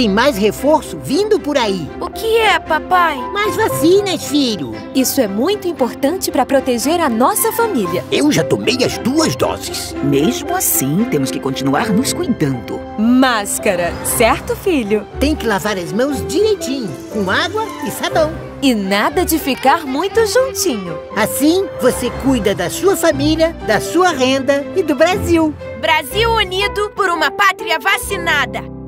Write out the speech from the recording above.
tem mais reforço vindo por aí. O que é, papai? Mais vacinas, filho. Isso é muito importante para proteger a nossa família. Eu já tomei as duas doses. Mesmo assim, temos que continuar nos cuidando. Máscara, certo, filho? Tem que lavar as mãos direitinho, com água e sabão. E nada de ficar muito juntinho. Assim, você cuida da sua família, da sua renda e do Brasil. Brasil unido por uma pátria vacinada.